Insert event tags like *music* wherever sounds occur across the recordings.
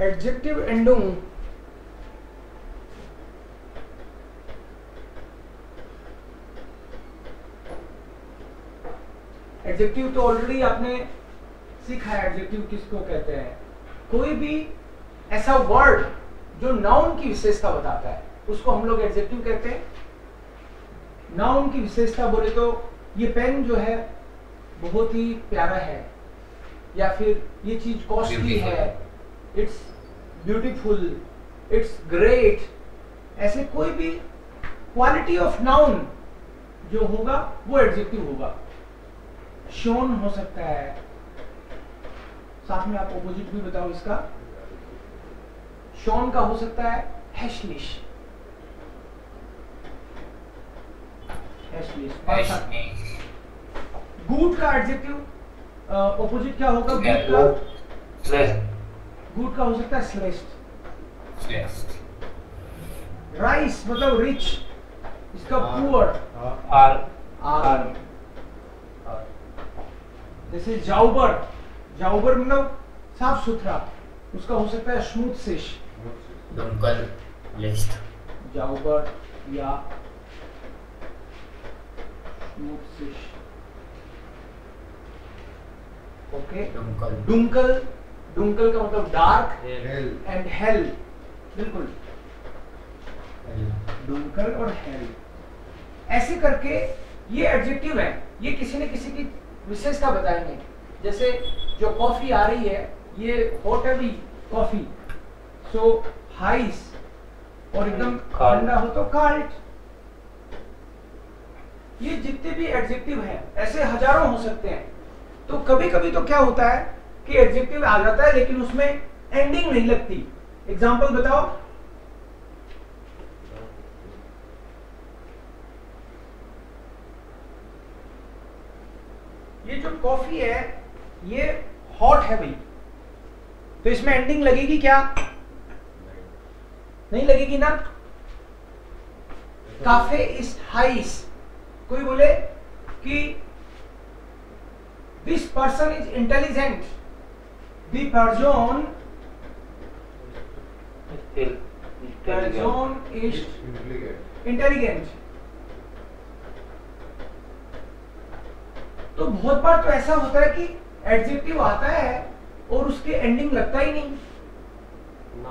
Adjective ending adjective तो already आपने सीखा है एडजेक्टिव किसको कहते हैं। कोई भी ऐसा वर्ड जो नाउन की विशेषता बताता है उसको हम लोग एडजेक्टिव कहते हैं। नाउन की विशेषता बोले तो ये पेन जो है बहुत ही प्यारा है। या फिर ये चीज़ कॉस्टली है। इट्स ब्यूटीफुल इट्स ग्रेट ऐसे कोई भी क्वालिटी ऑफ़ नाउन जो होगा वो एडजेक्टिव होगा। शोन हो सकता है। साथ में आप ऑपोजिट भी बताओ इसका। शॉन का हो सकता है हैशलिश हैशलिश गुड का एडजेक्टिव ऑपोजिट क्या होगा? गुड का गुड का हो सकता है श्रेष्ठ श्रेष्ठ राइस मतलब रिच इसका पुअर आर आर जैसे जाउबर जाउबर मतलब साफ़ सुथरा. उसका हो सकता है स्मूथ सिश दुमकल लिस्ट जाउबर या स्मूथ सिश ओके दुमकल डुंकल डुंकल का मतलब डार्क एंड हेल बिल्कुल। डुंकल और हेल ऐसे करके ये एडजेक्टिव है। ये किसी न किसी की विशेषता बताएँगे। जैसे जो कॉफ़ी आ रही है ये हॉट है भी कॉफ़ी सो हाइस और एकदम ठंडा हो तो काल्ट ये जितने भी एडजेक्टिव हैं ऐसे हज़ारों हो सकते हैं। तो कभी कभी तो क्या होता है? कि एडजेक्टिव आ जाता है, लेकिन उसमें एंडिंग नहीं लगती। एग्ज़ाम्पल बताओ। ये जो कॉफ़ी है, ये हॉट है भाई। तो इसमें एंडिंग लगेगी क्या? नहीं। लगेगी ना? काफे इज़ हाइस कोई बोले कि this person is intelligent person person is intelligent intelligent तो बहुत बार तो ऐसा होता है कि एडजेक्टिव आता है और उसके एंडिंग लगता ही नहीं।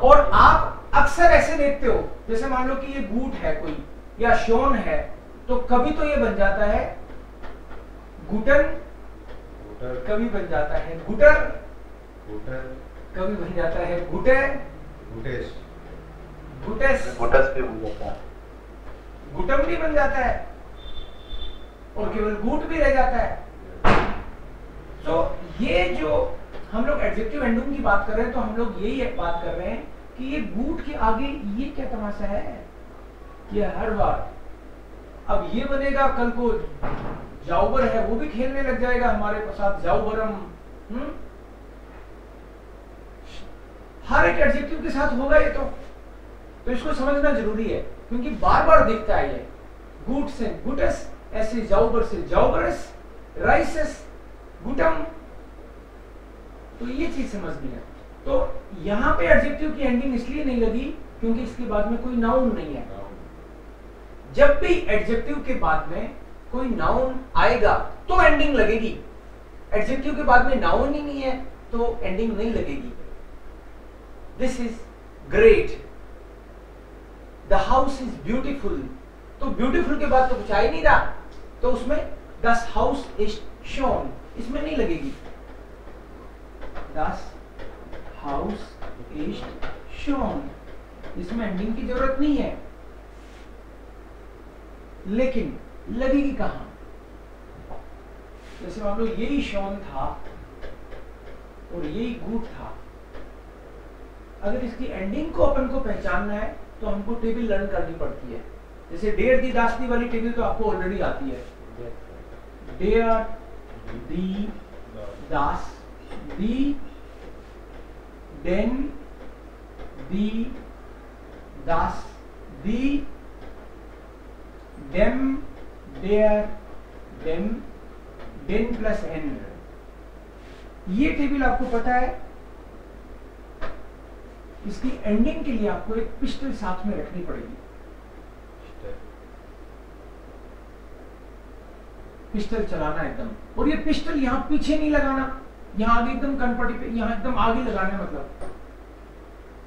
और आप अक्सर ऐसे देखते हो जैसे मान लो कि ये बूट है कोई या शोन है तो कभी तो ये बन जाता है गुटन कभी बन जाता है गुटर। कभी बन जाता है गुटे गुटेस मोटर्स पे हो जाता है। गुटम भी बन जाता है। और केवल गुट भी रह जाता है। तो ये जो हम लोग एडजेक्टिव एंडिंग की बात कर रहे हैं तो हम लोग यही बात कर रहे हैं कि ये बूट के आगे ये क्या तमाशा है? ये हर बार। अब ये बनेगा कल को जाऊबर है वो भी खेलने लग जाएगा हमारे साथ जाऊबरम हम्म? हर एक एडजेक्टिव के साथ होगा ये तो। तो इसको समझना ज़रूरी है, क्योंकि बार बार दिखता है ये। गुट से गुटस ऐसे जाऊबर से जाऊबरस राइसस गुटम तो ये चीज़ समझनी है। तो यहाँ पे एडजेक्टिव की एंडिंग इसलिए नहीं लगी, क्योंकि इसके बाद में कोई नाउन नहीं है। जब भी एडजेक्टिव के बाद में कोई नाउन आएगा तो एंडिंग लगेगी। एडजेक्टिव के बाद में नाउन ही नहीं है तो एंडिंग नहीं लगेगी। This is great the house is beautiful तो ब्यूटीफुल के बाद तो कुछ आ ही नहीं रहा। तो उसमें दस हाउस इज़ शोन इसमें नहीं लगेगी। दस हाउस इज़ शोन इसमें एंडिंग की ज़रूरत नहीं है। लेकिन लगेगी कहाँ? जैसे मान लो यही शोन था और यही गुड था। अगर इसकी एंडिंग को अपन को पहचानना है तो हमको टेबल लर्न करनी पड़ती है। जैसे डेयर दी दास्ती वाली टेबल तो आपको ऑलरेडी आती है। डेयर दी दास, दी देन दी दास, दी देम देयर, देम देन प्लस एन। ये टेबल आपको पता है इसकी एंडिंग के लिए आपको एक पिस्टल साथ में रखनी पड़ेगी। पिस्टल चलाना एकदम। और ये पिस्टल यहाँ पीछे नहीं लगाना। यहाँ आगे एकदम कनपटी पे यहाँ एकदम आगे लगाना मतलब।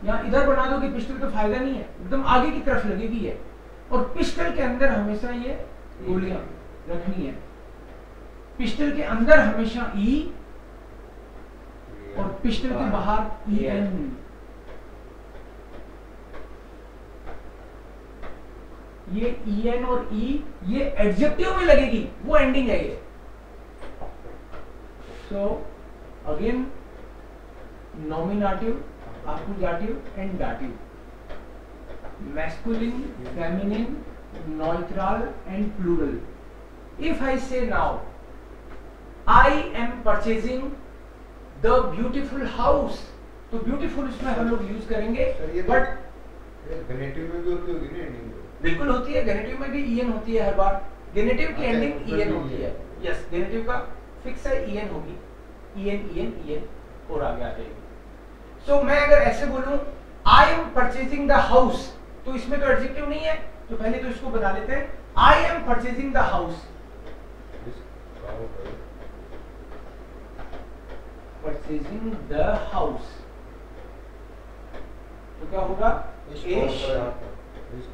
यहाँ इधर बना दो कि पिस्टल का फ़ायदा नहीं है एकदम आगे की तरफ़ लगेगी ये। और पिस्टल के अंदर हमेशा ये गोलियाँ रखनी है। पिस्टल के अंदर हमेशा ई और पिस्टल के बाहर ई एन ये ई एन और ई ये एडजेक्टिव में लगेगी वो एंडिंग है ये। So again nominative accusative and dative masculine feminine knoll and plural if I say now I am purchasing the beautiful house तो ब्यूटीफुल इसमें हम लोग यूज़ करेंगे बट तो- में भी होती होगी ना एंडिंग बिल्कुल होती है गेनेटिव में भी ईएन होती है हर बार। गेनेटिव की अच्छा, एंडिंग ईएन होती है। यस गेनेटिव का फिक्स है ईएन होगी। ईएन ईएन ईएन और आगे आ जाएगी। सो मैं अगर ऐसे बोलूँ I am purchasing the house तो इसमें तो एडजेक्टिव नहीं है तो पहले तो इसको बना लेते हैं। I am purchasing the house purchasing the house तो क्या होगा? इश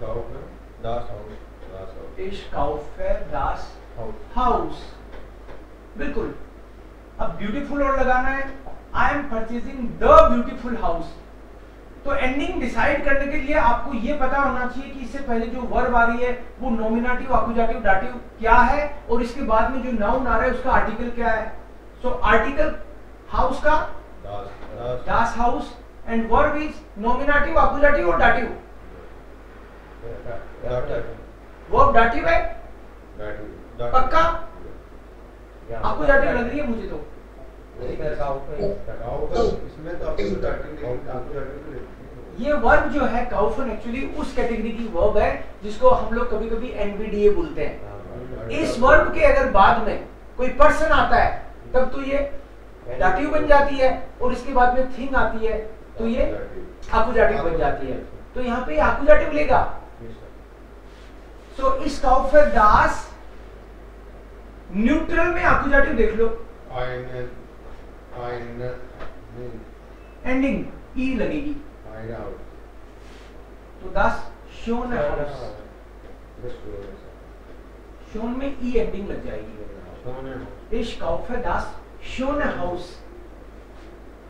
इश काउफे दास हाउस बिल्कुल। अब ब्यूटीफुल और लगाना है। I am purchasing the beautiful house तो एंडिंग डिसाइड करने के लिए आपको ये पता होना चाहिए कि इससे पहले जो वर्ब आ रही है वो नॉमिनेटिव अकुजाटिव डाटिव क्या है? और इसके बाद में जो नाउन आ रहा है उसका आर्टिकल क्या है? सो आर्टिकल हाउस का दास house and verb is nominative accusative और डाटिव वर्ब डाटिव है पक्का? आपको डाटिव लग रही है मुझे तो। तो नहीं आपको डाटिव नहीं ये वर्ब जो है काउफन एक्चुअली उस कैटेगरी की वर्ब है जिसको हम लोग कभी कभी एनवीडीए बोलते हैं। इस वर्ब के अगर बाद में कोई पर्सन आता है तब तो ये डाटिव बन जाती है और इसके बाद में थिंग आती है तो ये आकुजाटिव बन जाती है। तो यहाँ पे आकुजाटिव लेगा सो इस काउफर दास न्यूट्रल में आकुजाटिव देख लो। आइन आइन एंडिंग ई लगेगी। आइन आउट तो दास शोन हाउस शोन में ई एंडिंग लग जाएगी। इश काउफे दास शोन house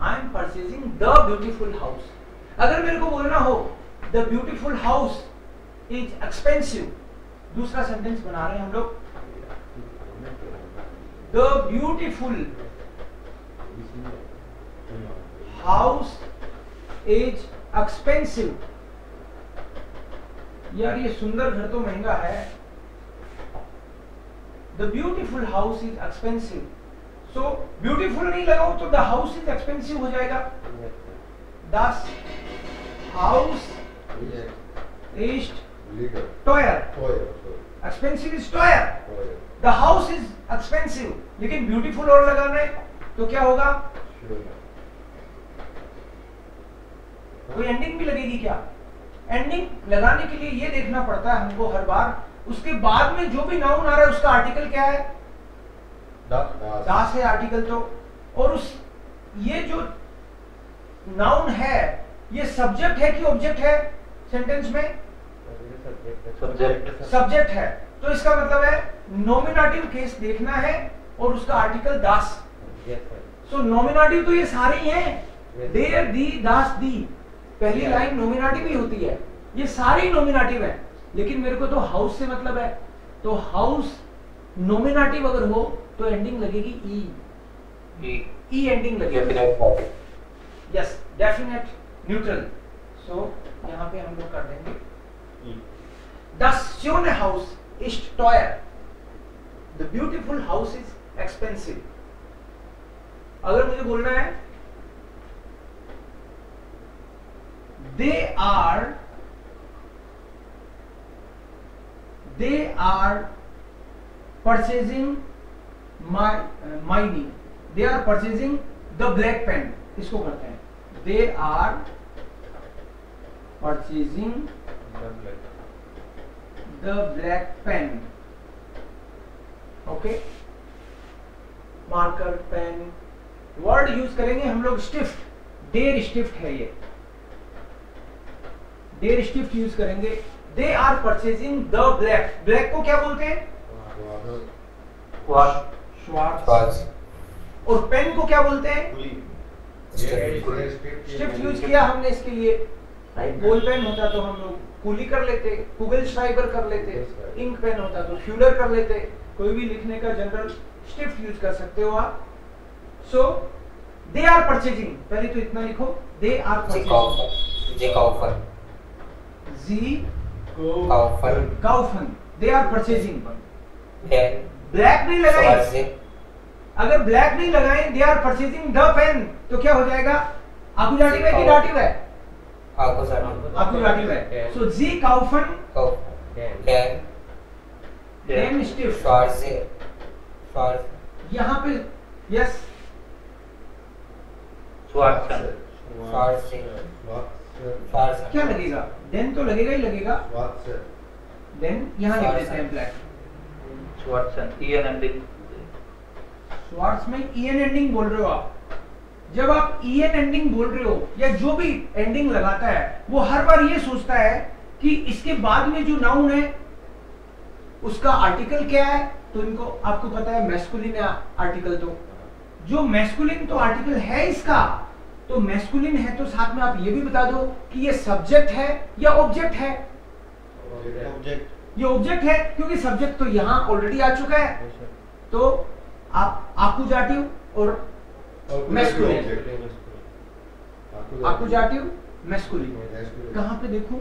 I am purchasing the beautiful house अगर मेरे को बोलना हो the beautiful house is expensive दूसरा सेंटेंस बना रहे हैं हम लोग। The beautiful house is expensive यार ये सुंदर घर तो महँगा है। The beautiful house is expensive so beautiful नहीं लगाओ तो द हाउस इज़ एक्सपेंसिव हो जाएगा। दस हाउस इज़ टॉयर एक्सपेंसिव इज़ टॉयर द हाउस इज़ एक्सपेंसिव लेकिन ब्यूटीफुल और लगाना है तो क्या होगा? कोई एंडिंग भी लगेगी क्या? एंडिंग लगाने के लिए ये देखना पड़ता है हमको हर बार। उसके बाद में जो भी नाउन आ रहा है उसका आर्टिकल क्या है? दास दास। दास है आर्टिकल तो। और उस ये जो नाउन है ये सब्जेक्ट है कि ऑब्जेक्ट है? सेंटेंस में? सब्जेक्ट सब्जेक्ट है। तो इसका मतलब है नॉमिनेटिव केस देखना है और उसका आर्टिकल दास। सो नॉमिनेटिव तो ये सारे ही हैं। देर दी दास दी। पहली लाइन नॉमिनेटिव ही होती है। ये सारे ही नॉमिनेटिव है। लेकिन मेरे को तो हाउस से मतलब है। तो हाउस नॉमिनेटिव अगर हो तो एंडिंग लगेगी ई ई एंडिंग लगेगी। यस डेफिनेट न्यूट्रल सो यहाँ पे हम लोग कर देंगे। The Schöne house is teuer. The beautiful house is expensive. अगर मुझे बोलना है they are they are purchasing my uh, mining they are purchasing the black pen इसको करते हैं they are purchasing the black pen okay marker pen word use करेंगे हम लोग स्टिफ्ट डेर स्टिफ्ट है ये. डेर स्टिफ्ट यूज़ करेंगे. They are purchasing the black black को क्या बोलते हैं. और पेन को क्या बोलते हैं? स्टिफ्ट यूज़ किया हमने इसके लिए. बोल पेन होता तो हम लोग कूली कर लेते गूगल श्राइबर कर लेते इंक पेन होता तो फ्यूलर कर लेते कोई भी लिखने का जनरल स्टिफ्ट यूज़ कर सकते हो आप सो दे आर परचेजिंग पहले तो इतना लिखो दे आर परचेजिंग. जी Kaufen. काउफन दे आर परचेजिंग. ब्लैक नहीं लगाए अगर ब्लैक नहीं लगाए they are purchasing the pen तो क्या हो जाएगा आकुजाटिव है कि डाटिव है Akkusativ. आकुजाटिव है सो जी काउफन Kaufen. Pen. देन स्टिफ्ट Schwarze. Schwarze. यहाँ पे यस Schwarze. Schwarze. क्या लगेगा? देन तो लगेगा ही लगेगा। देन यहाँ लिख देते हैं ब्लैक Schwarzen, Ian ending. स्वार्ट्स में ईएन एंडिंग बोल रहे हो आप। जब आप ईएन एंडिंग बोल रहे हो या जो भी एंडिंग लगाता है वो हर बार ये सोचता है कि इसके बाद में जो नाउन है उसका आर्टिकल क्या है? तो इनको आपको पता है मैस्कुलिन आर्टिकल तो। जो मैस्कुलिन तो आर्टिकल है इसका तो मैस्कुलिन है तो साथ में आप ये भी बता दो कि ये सब्जेक्ट है या ऑब्जेक्ट है? ऑब्जेक्ट ये ऑब्जेक्ट है क्योंकि सब्जेक्ट तो यहाँ ऑलरेडी आ चुका है। तो आप आकुजाटिव और आकुजाटिव मैस्कुलिन कहाँ पे देखो?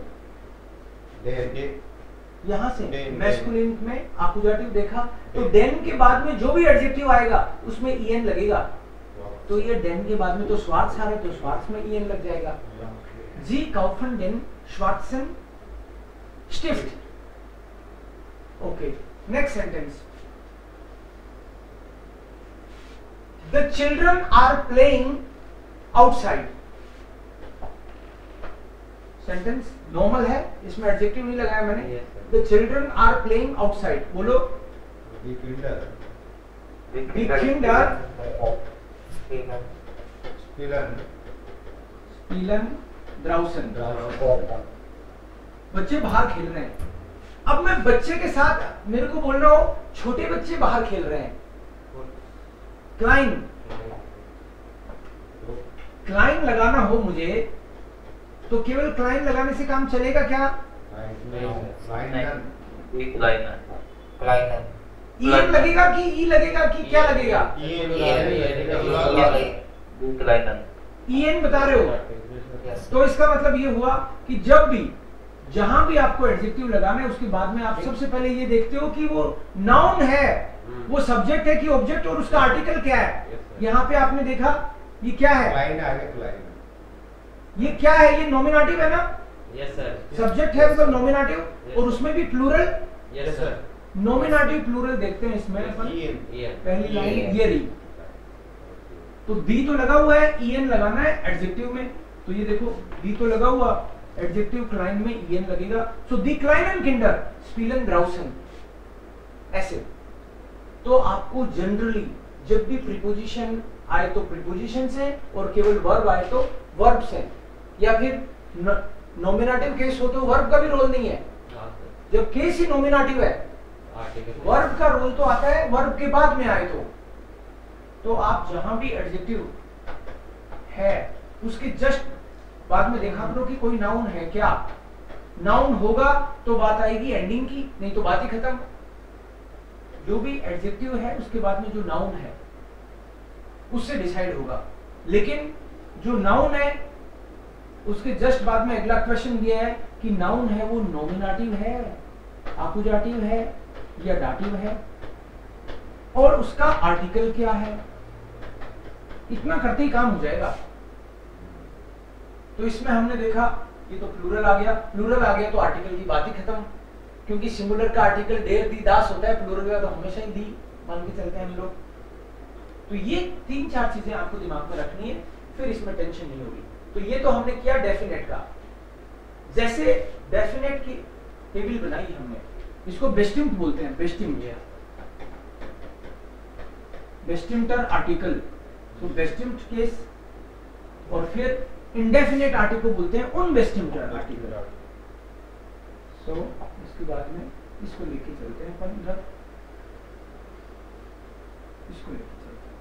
यहाँ से। मैस्कुलिन में आकुजाटिव देखा? तो डेन के बाद में जो भी एडजेक्टिव आएगा उसमें ईएन लगेगा। तो ये डेन के बाद में तो स्वार्थ आ रहा है तो स्वार्थ में ईएन लग जाएगा। जी काउफन डेन श्वार्टसन स्टिफ्ट okay next sentence the children are playing outside sentence normal है? इसमें एडजेक्टिव नहीं लगाया मैंने. The children are playing outside बोलो. बच्चे बाहर खेल रहे हैं। अब मैं बच्चे के साथ मेरे को बोल रहा हूँ छोटे बच्चे बाहर खेल रहे हैं। क्लाइन क्लाइन लगाना हो मुझे तो केवल क्लाइन लगाने से काम चलेगा क्या? Big liner. लगेगा कि ई लगेगा कि क्या लगेगा। Big liner. ईएन बता रहे हो? तो इसका मतलब ये हुआ कि जब भी जहाँ भी आपको एडजेक्टिव लगाना है उसके बाद में आप सबसे पहले ये देखते हो कि वो नाउन है। वो सब्जेक्ट है कि ऑब्जेक्ट और उसका आर्टिकल क्या है? यहाँ पे आपने देखा ये क्या है? ये क्या है? ये नॉमिनेटिव है ना? Yes, sir. सब्जेक्ट है मतलब नॉमिनेटिव और उसमें भी plural Yes, sir. Nominative plural देखते हैं इसमें अपन। पहली लाइन ये। ये रही। तो दी तो लगा हुआ है ईएन लगाना है एडजेक्टिव में। तो ये देखो दी तो लगा हुआ एडजेक्टिव क्लाइन में ईएन लगेगा। सो दी क्लाइन एंड किंडर स्पीलन ड्राउसन ऐसे तो आपको जनरली जब भी प्रीपोजिशन आए तो प्रीपोजिशन से और केवल वर्ब आए तो वर्ब से। या फिर नॉमिनेटिव केस हो तो वर्ब का भी रोल नहीं है। हाँ, जब केस ही नॉमिनेटिव है वर्ब का रोल तो आता है वर्ब के बाद में आए तो। तो आप जहाँ भी एडजेक्टिव है उसके जस्ट बाद में देखा करो कि कोई नाउन है क्या। नाउन होगा तो बात आएगी एंडिंग की नहीं तो बात ही खत्म। जो भी एडजेक्टिव है, उसके बाद में जो नाउन है, उससे डिसाइड होगा। लेकिन जो नाउन है, उसके जस्ट बाद में अगला क्वेश्चन दिया है कि नाउन है वो नॉमिनेटिव है आकुजाटिव है या डाटिव है? और उसका आर्टिकल क्या है? इतना करते ही काम हो जाएगा। तो इसमें हमने देखा, ये तो प्लूरल आ गया। प्लूरल आ गया तो आर्टिकल की बात ही खत्म। क्योंकि सिंगुलर का आर्टिकल देर दी, दास होता है, प्लूरल का तो हमेशा ही दी, मान के चलते हैं हम लोग। तो ये तीन चार चीज़ें आपको दिमाग में रखनी है, फिर इसमें टेंशन नहीं होगी। तो ये तो हमने किया डेफिनेट का। जैसे डेफिनेट की टेबल बनाई हमने, इसको बेस्टिम्ट बोलते हैं बेस्टिम्ट बेस्टिम्टर आर्टिकल तो बेस्टिम्ट केस और फिर इंडेफिनेट आर्टिकल बोलते हैं उन बेस्टिम्टर आर्टिकल सो so, इसके बाद में इसको लेके चलते हैं अपन इधर इसको लेके चलते हैं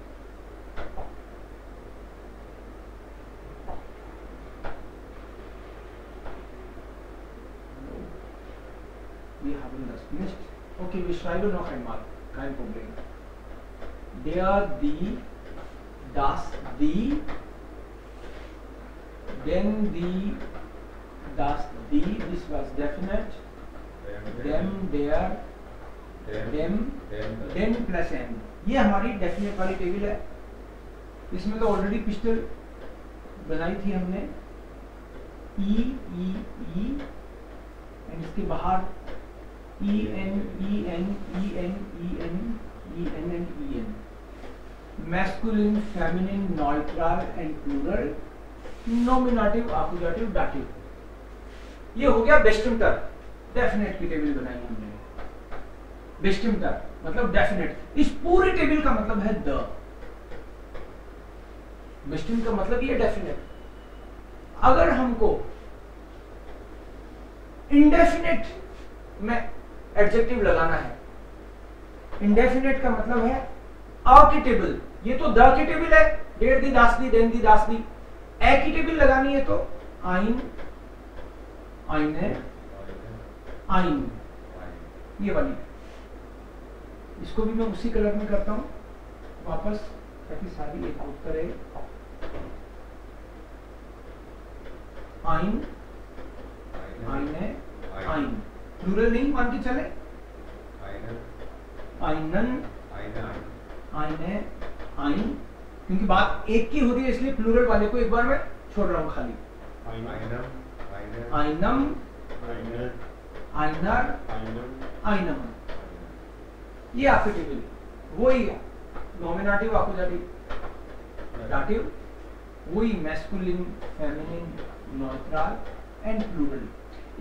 Wir haben das nicht. Okay, we wir schreiben noch einmal. Kein Problem. Der, die, das, die, denn, die, das, die, this was definite. Them, der, dem, den plus N ये हमारी डेफिनेट वाली टेबल है। इसमें तो already pistol बनाई थी हमने। ई E E and इसके बाहर E N E N E N E N E N and E N masculine feminine neutral and plural nominative accusative dative ये हो गया बेस्टमटर डेफिनेट की टेबल बनाई हमने। बेस्टमटर मतलब डेफिनेट इस पूरी टेबल का मतलब है द बेस्टम का मतलब ये डेफिनेट अगर हमको इंडेफिनेट में एडजेक्टिव लगाना है इंडेफिनेट का मतलब है अ की ये तो द की टेबल है. डेढ़ दी, दास दी, देन दी, दास दी. ए की टेबल लगानी है तो आइन आइने आइन। ये वाली। इसको भी मैं उसी कलर में करता हूँ। वापस, ताकि सारी एक उत्तर है आइन। आइने आइन। प्लूरल नहीं मान के चले। आइनन। आइने आइन। क्योंकि बात एक की हो रही है, इसलिए प्लूरल वाले को एक बार मैं छोड़ रहा हूँ खाली। आइनम आइनर आइनम ये आपकी टेबल वही नॉमिनेटिव अकुजाटिव डाटिव वही masculine feminine neutral and plural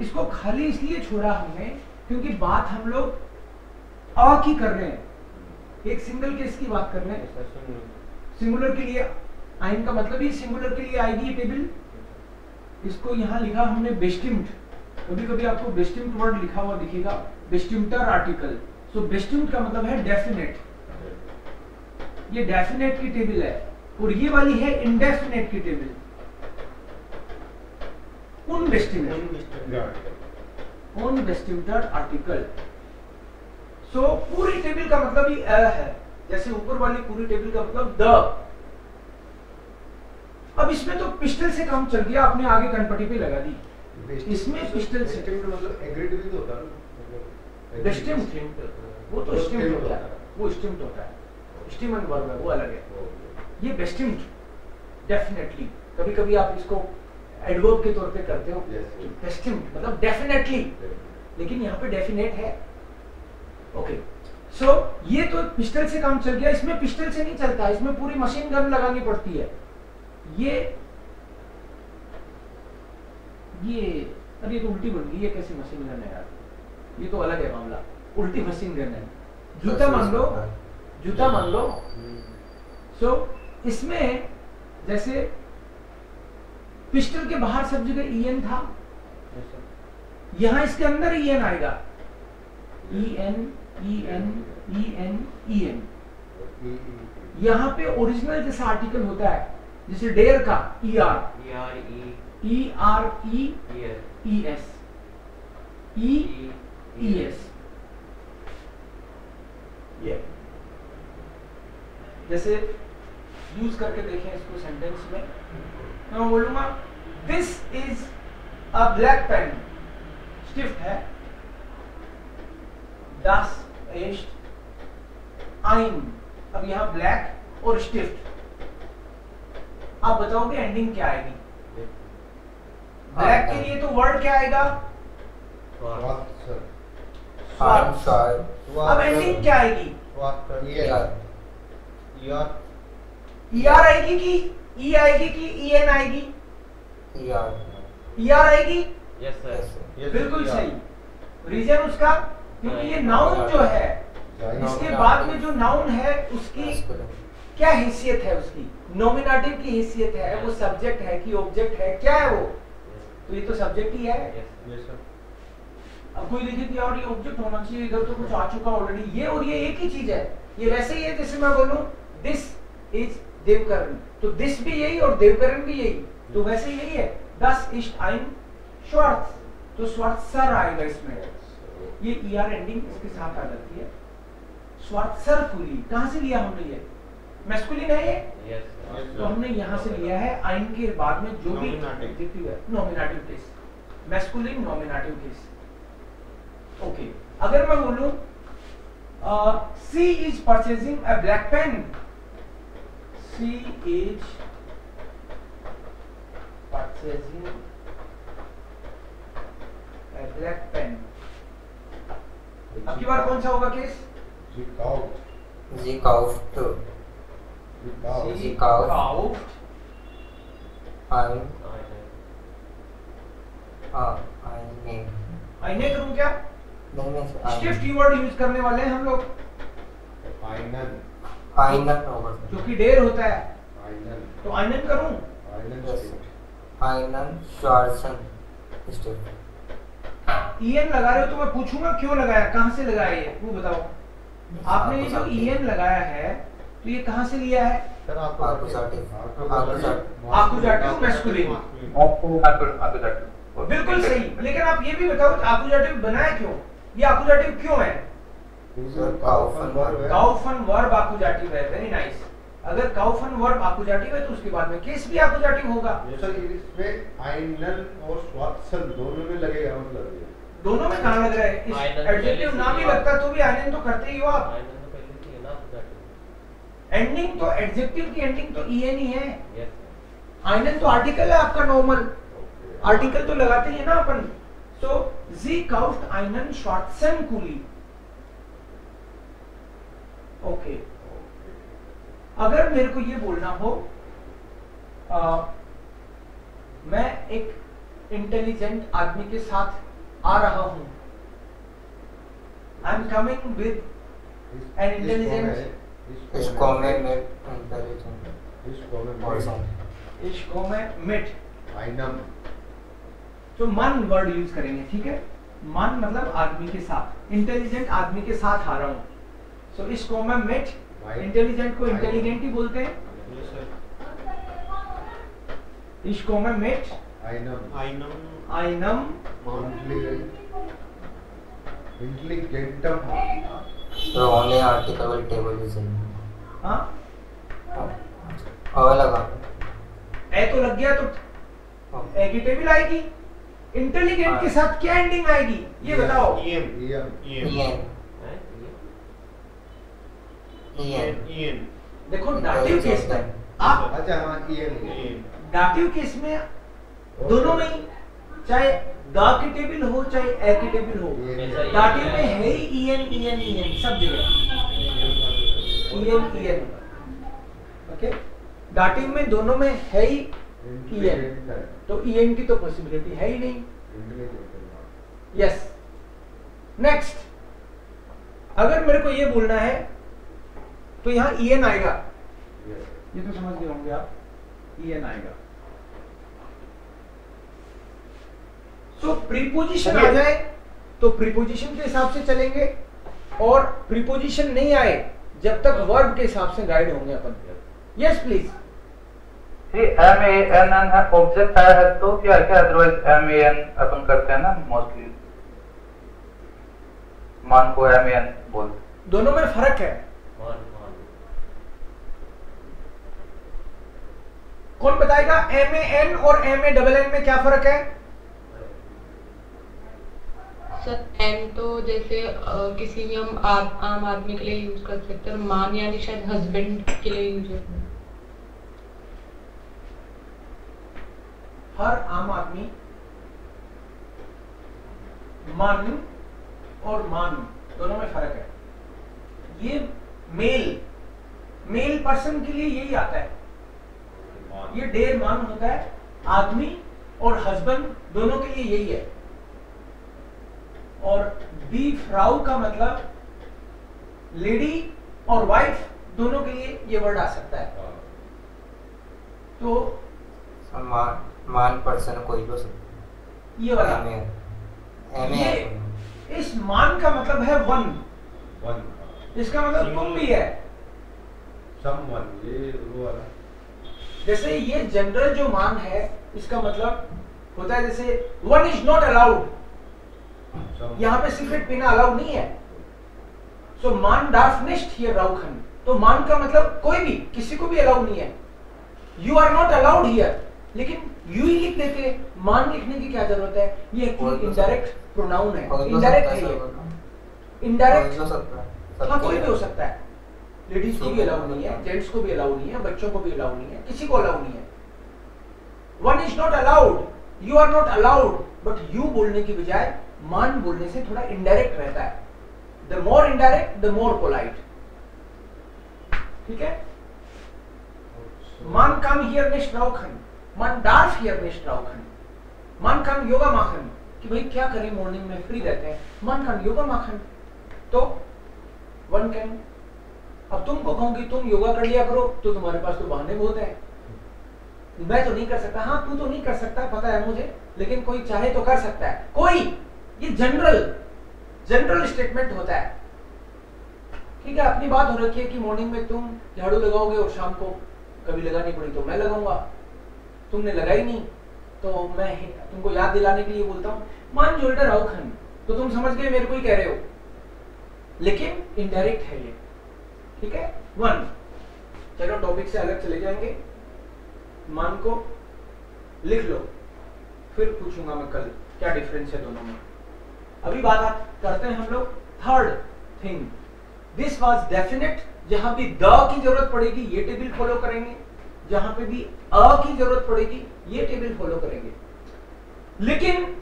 इसको खाली इसलिए छोड़ा हमने क्योंकि बात हम लोग अ की कर रहे हैं। एक सिंगल केस की बात कर रहे हैं। सिंगुलर के लिए आइन का मतलब ही सिंगुलर के लिए आएगी ये टेबल इसको यहाँ लिखा हमने बेस्टिम्ड कभी कभी आपको बेस्टिम्ड वर्ड लिखा हुआ दिखेगा बेस्टिम्टर आर्टिकल। सो बेस्टिम्ड का मतलब है डेफिनेट। ये डेफिनेट की टेबल है और ये वाली है इंडेफिनेट की टेबल। उन बेस्टिम्ड उन बेस्टिम्टर आर्टिकल। सो पूरी टेबल का मतलब ही अ है। जैसे ऊपर वाली पूरी टेबल का मतलब द। अब इसमें तो पिस्टल से काम चल गया आपने आगे कनपट्टी पे लगा दी। इसमें पिस्टल से मतलब एग्रीड भी तो होता है ना Destined. वो तो स्टिम्ड होता है। वो स्टिम्ड होता है। स्टिमन वर्ब है वो अलग है। ये बेस्टिम्ड डेफिनेटली कभी कभी आप इसको एडवर्ब के तौर पे करते हो. बेस्टिम्ड मतलब डेफिनेटली लेकिन यहाँ पे डेफिनेट है। ओके सो ये तो पिस्टल से काम चल गया। इसमें पिस्टल से नहीं चलता। इसमें पूरी मशीन गन लगानी पड़ती है। ये ये अरे ये तो उल्टी बन गई ये कैसी मशीन गन है यार? ये तो अलग है मामला। उल्टी मशीन गन है। जूता मान लो जूता मान लो। सो इसमें जैसे पिस्टल के बाहर सब जगह ईएन था। यहाँ इसके अंदर ईएन आएगा। E N E N E N E N यहाँ पे ओरिजिनल जैसा आर्टिकल होता है। जैसे डेयर का E R E R E. E R E E E S E E E S ये जैसे यूज़ करके देखें इसको सेंटेंस में। मैं बोलूँगा this is a black pen स्टिफ्ट है। Das एस्ट ein. अब यहाँ ब्लैक और स्टिफ्ट आप बताओगे एंडिंग क्या आएगी? ब्लैक के लिए तो वर्ड क्या आएगा? अब एंडिंग क्या आएगी? ई आर आएगी कि ई आएगी कि ई एन आएगी. ई आर आएगी? यस सर बिल्कुल सही। रीजन उसका? क्योंकि ये नाउन जो है इसके बाद में जो नाउन है उसकी क्या हैसियत है उसकी? नॉमिनेटिव की हैसियत है वो सब्जेक्ट है कि ऑब्जेक्ट है क्या है वो? तो ये तो सब्जेक्ट ही है. अब कोई लिखे कि यार ये ऑब्जेक्ट होना चाहिए इधर तो कुछ आ चुका ऑलरेडी ये और ये एक ही चीज़ है। ये वैसे ही है जैसे मैं बोलूँ दिस इज़ देवकरण तो दिस भी यही और देवकरण भी यही। तो वैसे यही है। दस इस्ट आइन श्वार्ट्स तो श्वार्ट्सर आएगा इसमें। ये ई आर एंडिंग इसके साथ आ जाती है। श्वार्ट्सर कुली कहाँ से लिया हमने ये? मैस्कुलिन है ये? Yes, तो हमने यहाँ से लिया है आइन के बाद में जो भी एडजेक्टिव है? Nominative case masculine nominative case okay अगर मैं बोलूँ she is purchasing a black pen she is purchasing a black pen अब की बार कौन सा होगा case Gekauft. Sie ein, ah, आईने करूँ क्या? नहीं नहीं sir, कीवर्ड यूज़ करने वाले हैं हम लोग। Einen. einen होगा जो कि डेर होता है। Einen. तो आइनन करूँ? Yes. steht. einen ईएन लगा रहे हो तो मैं पूछूँगा क्यों लगाया? कहाँ से लगाया ये? वो बताओ। आपने ये जो ईएन लगाया है तो ये कहाँ से लिया है? Sir, आपको Accusative. आपको Accusative. Accusative masculine. आपको बिल्कुल सही। लेकिन आप ये भी बताओ आकुजाटिव बनाया क्यों? ये आकुजाटिव क्यों है? है। काउफन वर्ब आकुजाटिव है वेरी नाइस अगर काउफन वर्ब आकुजाटिव है तो उसके बाद में केस भी आकुजाटिव होगा। सर इसमें आइनन और स्वात्सन दोनों में लगेगा मतलब दोनों में कहाँ लग रहा है? इस एडजेक्टिव नाम ही ही लगता तो भी आइनन तो करते ही हो आप आइनन तो पहले से ही ना आपको एंडिंग तो एडजेक्टिव की एंडिंग तो ईएन ही। है यस आइनन तो आर्टिकल है आपका नॉर्मल आर्टिकल तो लगाते ही है ना अपन। तो जी काउस्ट आइनन श्वार्ट्सन कुली ओके अगर मेरे को ये बोलना हो आ, मैं एक इंटेलिजेंट आदमी के साथ आ रहा हूँ। I am coming with an intelligent- इसको मैं में इंटेलिजेंट इसको में इसको मैं मिट। आइनम तो मन वर्ड यूज़ करेंगे ठीक है? मन मतलब आदमी के साथ। इंटेलिजेंट आदमी के साथ आ रहा हूँ। सो इसको मैं मिट। इंटेलिजेंट को इंटेलिजेंट ही बोलते हैं। इसको मैं मिट। आइनम आइनम इंटेलिजेंटम So only article will table is in. हाँ? और लगा। ए तो लग गया तो हाँ। ए की टेबल आएगी। इंटेलिजेंट के साथ क्या एंडिंग आएगी? ये बताओ। ईएम ईएन ईएन देखो डाटिव केस में आप अच्छा हाँ ईएम डाटिव केस में दोनों में चाहे की टेबल हो चाहे ए की टेबल हो डाटिव में है ही ईएन ईएन ईएन सब जगह। ईएन ईएन ओके डाटिव में दोनों में है ही ईएन तो ईएन की तो पॉसिबिलिटी है ही नहीं. यस नेक्स्ट अगर मेरे को ये बोलना है तो यहाँ ईएन आएगा. ये तो समझ गए होंगे आप. ईएन आएगा. तो प्रीपोजिशन आ जाए तो प्रीपोजिशन के हिसाब से चलेंगे. और प्रीपोजिशन नहीं आए जब तक वर्ब के हिसाब से गाइड होंगे अपन। Yes please M A N N है ऑब्जेक्ट आया है तो क्या क्या अदरवाइज़ एम ए एन अपन करते हैं ना मोस्टली मान को एम ए एन बोलते दोनों में फ़र्क है। कौन बताएगा? एम ए एन और एम ए डबल एन में क्या फ़र्क है? सर एम तो जैसे अ, किसी भी हम आ, आम आदमी के लिए यूज़ कर सकते हैं मान यानी शायद हस्बैंड के लिए यूज़ होता है। हर आम आदमी मन और मान दोनों में फ़र्क है। ये मेल मेल पर्सन के लिए यही आता है। ये डेर मान होता है आदमी और हस्बैंड दोनों के लिए यही है। और दी फ्राउ का मतलब लेडी और वाइफ दोनों के लिए ये वर्ड आ सकता है। हाँ। तो मान मान पर्सन कोई भी हो सकता ये वाला। है एम ये इस मान का मतलब है वन वन। इसका मतलब तुम भी है। Someone ये वो वाला। जैसे ये जनरल जो मान है इसका मतलब होता है जैसे वन इज़ नॉट अलाउड. यहाँ पे सिगरेट पीना अलाउड नहीं है। सो मान डार्फ निस्ट हियर राउखन तो मान का मतलब कोई भी किसी को भी अलाउड नहीं है। You are not allowed here लेकिन यू ही लिख देते मान लिखने की क्या ज़रूरत है? ये इनडायरेक्ट प्रोनाउन है। हो इनडायरेक्ट ये। सर इनडायरेक्ट सकता हाँ। कोई भी हो सकता है। लेडीज़ को भी अलाउड नहीं है जेंट्स को भी अलाउड नहीं है बच्चों को भी अलाउड नहीं है किसी को अलाउड नहीं है। One is not allowed you are not allowed but you बोलने की बजाय मान बोलने से थोड़ा इनडायरेक्ट रहता है। The more indirect the more polite ठीक है? Man kam hier nicht rauchen. Man darf hier nicht rauchen. Man kann yoga माखन। कि भाई क्या करें मॉर्निंग में? फ्री रहते हैं। मन kann योगा माखन। तो वन कैन अब कहूँ कि तुम योगा कर लिया करो तो तुम्हारे पास तो बहाने बहुत है। मैं तो नहीं कर सकता। हाँ तू तो नहीं कर सकता, पता है मुझे। लेकिन कोई चाहे तो कर सकता है। कोई ये जनरल जनरल स्टेटमेंट होता है। ठीक है, अपनी बात हो रखी है कि मॉर्निंग में तुम झाड़ू लगाओगे और शाम को कभी लगानी पड़ी तो मैं लगाऊँगा। तुमने लगाई नहीं तो मैं तुमको याद दिलाने के लिए बोलता हूँ, मान जोल्डर आओ खन। तो तुम समझ गए मेरे को ही कह रहे हो। लेकिन इनडायरेक्ट है ये। ठीक है? वन चलो टॉपिक से अलग चले जाएँगे। मान को लिख लो। फिर पूछूँगा मैं कल, क्या डिफरेंस है दोनों में? अभी बात करते हैं हम लोग third thing this was definite जहाँ भी द की ज़रूरत पड़ेगी, ये टेबल फॉलो करेंगे. जहाँ पे भी अ की ज़रूरत पड़ेगी, ये टेबल फॉलो करेंगे. लेकिन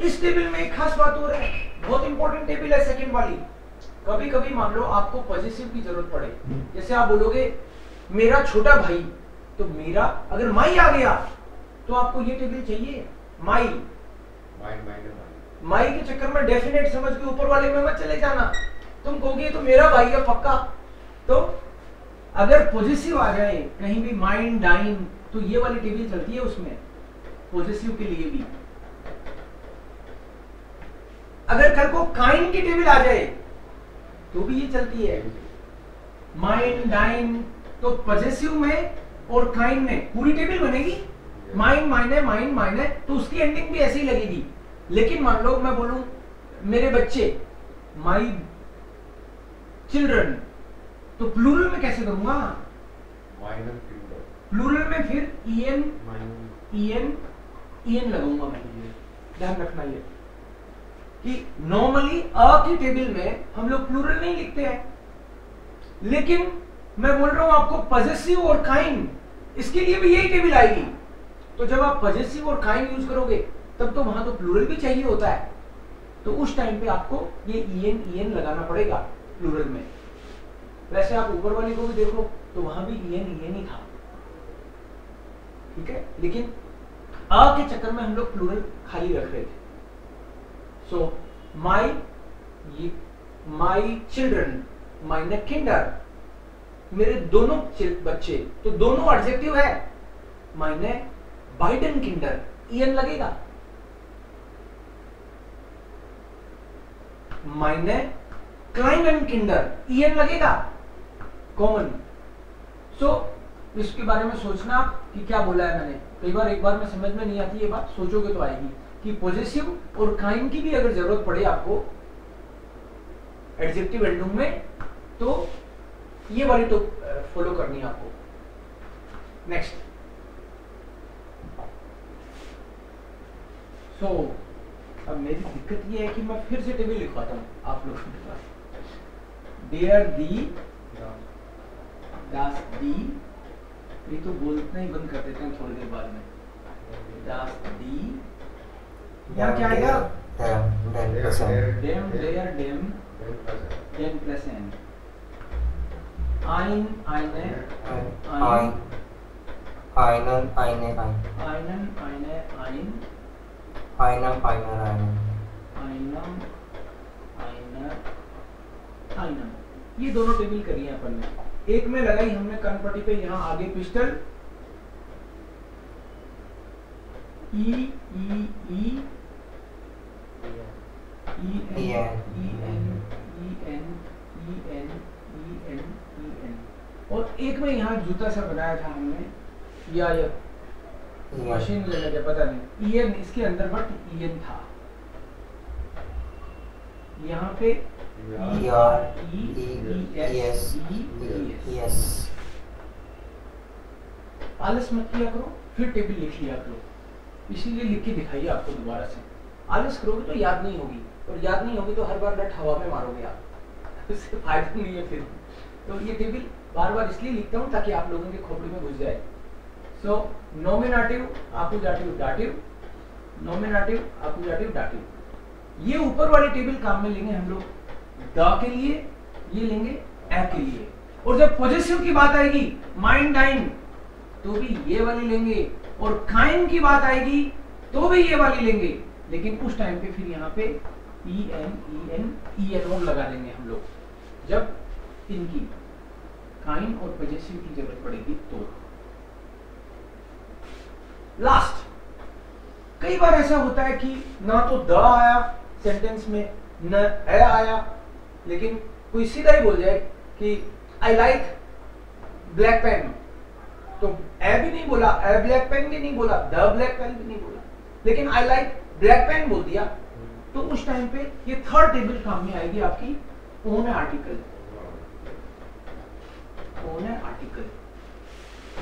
इस टेबल में एक खास बात रहा है. बहुत इंपॉर्टेंट टेबल है सेकंड वाली. कभी कभी मान लो आपको पॉजिटिव की ज़रूरत पड़े. जैसे आप बोलोगे, मेरा छोटा भाई. तो मेरा, अगर माई आ गया तो आपको ये टेबल चाहिए. माई माइंड माइंड माई के चक्कर में डेफिनेट समझ के ऊपर वाले में मत चले जाना। तुम कहोगे तो मेरा भाई है पक्का। तो अगर पॉजिटिव आ जाए कहीं भी माइंड डाइन तो ये वाली टेबल चलती है उसमें पॉजिटिव के लिए भी। अगर कल को काइन की टेबल आ जाए तो भी ये चलती है। माइंड डाइन तो पॉजिटिव में और काइन में पूरी टेबल बनेगी। माइंड माइने माइंड माइने तो उसकी एंडिंग भी ऐसी लगेगी। लेकिन मान लो मैं बोलूँ मेरे बच्चे माई चिल्ड्रन तो प्लूरल में कैसे करूँगा? प्लूरल में फिर E N E N E N लगाऊँगा मैं। ध्यान रखना ये कि नॉर्मली अ की टेबल में हम लोग प्लूरल नहीं लिखते हैं। लेकिन मैं बोल रहा हूँ आपको पजेसिव और काइन इसके लिए भी यही टेबल आएगी। तो जब आप पजेसिव और काइन यूज़ करोगे तब तो वहाँ तो प्लूरल भी चाहिए होता है। तो उस टाइम पे आपको ये ईएन ईएन लगाना पड़ेगा प्लूरल में। वैसे आप ऊपर वाले को भी देखो तो वहाँ भी ईएन ईएन ही था। ठीक है? लेकिन अ के चक्कर में हम लोग प्लूरल खाली रख रहे थे। सो माई माई चिल्ड्रन माइने किंडर मेरे दोनों बच्चे तो दोनों एडजेक्टिव है। माइने बाइडन किंडर ईएन लगेगा। माइने क्लाइमन किंडर ईएन लगेगा कॉमन सो so, इसके बारे में सोचना कि क्या बोला है मैंने। कई बार एक बार में समझ में नहीं आती ये बात सोचोगे तो आएगी। कि पॉजिटिव और काइन की भी अगर ज़रूरत पड़े आपको एडजेक्टिव एंडिंग में तो ये वाली तो फॉलो करनी है आपको। नेक्स्ट सो अब मेरी दिक्कत ये है कि मैं फिर से टेबल लिखवाता हूँ आप लोगों के पास डेयर दी दास दी ये तो बोलना ही बंद कर देते हैं थोड़ी देर बाद में दास दी यहाँ क्या आएगा. डेम डेयर डेम। डेम प्लस एन आइन आइने आई Einen, eine, ein. आइनन आइने आइन Einem, einer, einen. आइनम आइनर आइनम ये दोनों टेबल करी है अपन ने। एक में लगाई हमने कनपट्टी पे यहाँ आगे pistol. E E E E N E N E N E N E N E N और एक में यहाँ जूता सा बनाया था हमने। या या. मशीन ले लगे पता नहीं। ईएन इसके अंदर बट ईएन था। यहाँ पे आर ई एस Yes. आलस मत किया करो फिर टेबल लिख लिया करो। इसीलिए लिख के दिखाइए आपको दोबारा से। आलस करोगे तो याद नहीं होगी और याद नहीं होगी तो हर बार नट हवा में मारोगे आप। *laughs* उससे फ़ायदा नहीं है फिर। तो ये टेबल बार बार इसलिए लिखता हूँ ताकि आप लोगों के खोपड़ी में घुस जाए। सो नोमिनाटिव आकुजाटिव डाटिव नोमिनाटिव आकुजाटिव डाटिव ये ऊपर वाली टेबल काम में लेंगे हम लोग। द के लिए, ये लेंगे, ए के लिए। और जब पॉजिटिव की बात आएगी माइंड डाइन तो भी ये वाली लेंगे। और काइन की बात आएगी तो भी ये वाली लेंगे। लेकिन उस टाइम पे फिर यहाँ पे E N E N E N और लगा देंगे हम लोग। जब इनकी काइन और पॉजिटिव की ज़रूरत पड़ेगी तो। लास्ट कई बार ऐसा होता है कि ना तो द आया सेंटेंस में, न आया, लेकिन कोई सीधा ही बोल जाए कि आई लाइक ब्लैक पेन तो ए भी नहीं बोला, ए ब्लैक पेन भी नहीं बोला, द ब्लैक पेन भी नहीं बोला. लेकिन आई लाइक ब्लैक पेन बोल दिया तो उस टाइम पे ये थर्ड टेबल काम में आएगी आपकी ओन आर्टिकल ओन आर्टिकल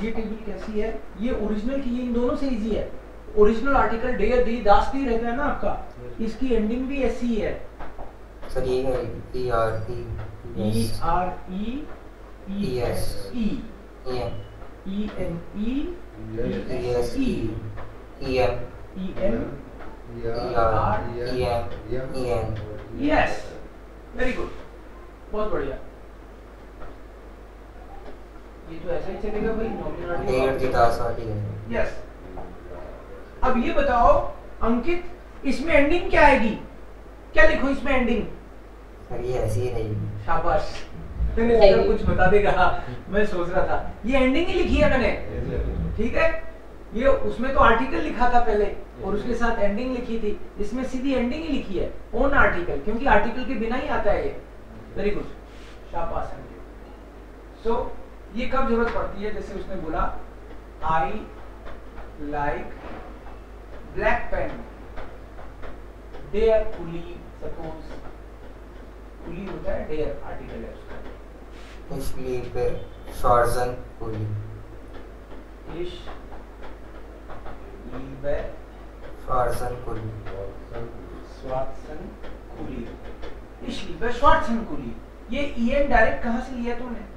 ये टेबल कैसी है? ये ओरिजिनल की ये इन दोनों से इजी है। ओरिजिनल आर्टिकल डेयर दी दास्ती रहता है ना आपका? इसकी एंडिंग भी ऐसी ही है। सर ये है E R E E R E E S E E N E N E E S E E M E N E R E M E N yes very good बहुत बढ़िया। ये तो ऐसा ही चलेगा भाई nominal है। Yes अब ये बताओ अंकित इसमें एंडिंग क्या आएगी? क्या लिखो इसमें एंडिंग सर ये ऐसी ही रहेगी शाबाश। *laughs* मैंने सोचा कुछ बता देगा मैं सोच रहा था ये एंडिंग ही लिखी है मैंने। ठीक है? ये उसमें तो आर्टिकल लिखा था पहले और उसके साथ एंडिंग लिखी थी। इसमें सीधी एंडिंग ही लिखी है ओन आर्टिकल क्योंकि आर्टिकल के बिना ही आता है ये। वेरी गुड शाबाश सो ये कब ज़रूरत पड़ती है? जैसे उसने बोला आई लाइक ब्लैक पेन डेयर कुली सपोज़ कुली होता है डेयर आर्टिकल है उसका। इसलिए पे शॉर्जन पुली इश लीबे शॉर्जन पुली स्वाटसन कुली इश लीबे स्वाटसन कुली ये ईएन डायरेक्ट कहाँ से लिया तुमने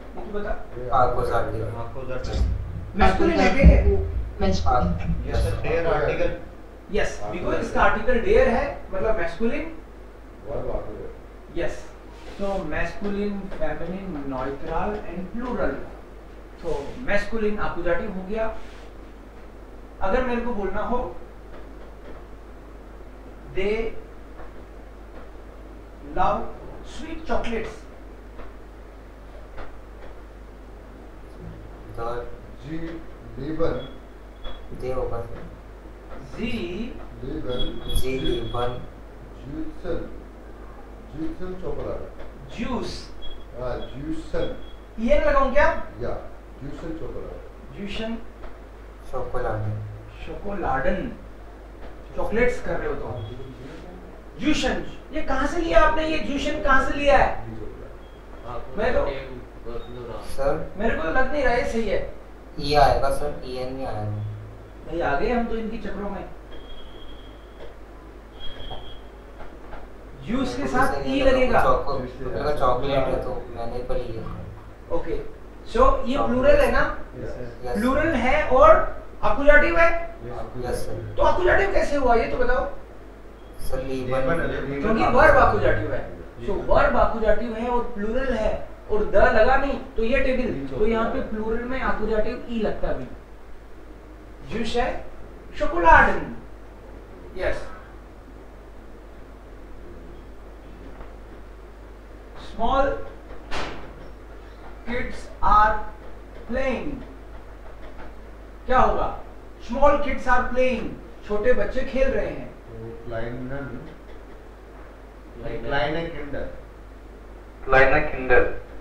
तो है। यस बिकॉज़ इसका आर्टिकल डेयर है। मतलब मैस्कुलिन यस तो मैस्कुलिन अकुजाटिव हो गया। अगर मेरे को बोलना हो दे लव स्वीट चॉकलेट्स तो जी लीबन दे होगा जी लीबन जी लीबन ज्यूसन। ज्यूसन चॉकलेट जूस हाँ ज्यूसन। ये लगाऊँ क्या? या ज्यूसन चॉकलेट जूशन चॉकलेट शोकोलाडन चॉकलेट्स कर रहे हो तो। जूशन ये कहाँ से लिया आपने ये? जूशन कहाँ से लिया है? मैं तो- सर मेरे को तो लग नहीं रहा है सही है। ई आएगा सर ई एन नहीं आएगा नहीं आ गए हम तो इनकी चक्रों में। जूस के साथ ई लगेगा। चॉकलेट है तो मैंने पर लिया ओके सो ये प्लूरल है ना? प्लूरल है और अकुजाटिव है। यस सर तो अकुजाटिव कैसे हुआ? ये तो बताओ। सर लीबन क्योंकि वर्ब अकुजाटिव है। सो वर्ब अकुजाटिव है और प्लूरल है। और द लगा नहीं तो ये टेबल तो यहाँ पे प्लूरल में अकुजाटिव ई लगता भी। जूस है Schokoladen. Yes Small kids are playing. क्या होगा? स्मॉल किड्स आर प्लेइंग छोटे बच्चे खेल रहे हैं। तो kleinen kleine Kinder Kleine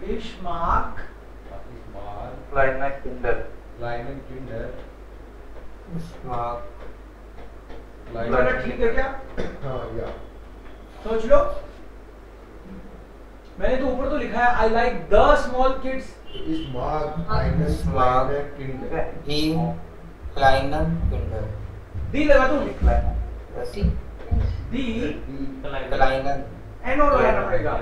Please leave her. इश मार्क Ich mag Kleine Kinder. kleine Kinder. Mark. मेरा ठीक है क्या हाँ या सोच लो मैंने तो ऊपर तो लिखा है I like the small kids eine Ich mag- kleine Kinder. Die kleinen Kinder. दी लगा दूँ. दी Die Kleinen. एन और लगाना पड़ेगा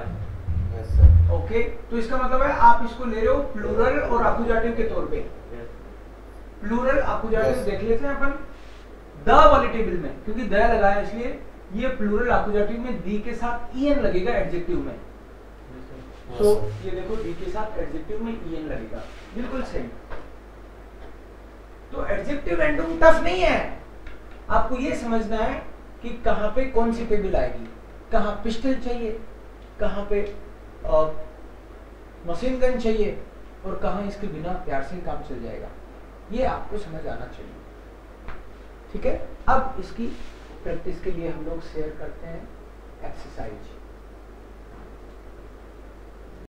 Yes, sir. ओके तो इसका मतलब है आप इसको ले रहे हो प्लूरल और अकुजाटिव के तौर पे। प्लूरल अकुजाटिव देख लेते हैं अपन। द वाली टेबल में क्योंकि द लगाया इसलिए ये प्लूरल अकुजाटिव में दी के साथ ईएन लगेगा एडजेक्टिव में। तो. ये देखो डी के साथ एडजेक्टिव में ईएन लगेगा। बिल्कुल सही। तो एडजेक्टिव एंडोम टफ नहीं है। आपको ये समझना है कि कहाँ पे कौन सी टेबल आएगी? कहाँ पिस्टल चाहिए? कहाँ पे मशीन गन चाहिए और कहा इसके बिना प्यार से काम चल जाएगा। ये आपको समझ आना चाहिए। ठीक है? अब इसकी प्रैक्टिस के लिए हम लोग शेयर करते हैं एक्सरसाइज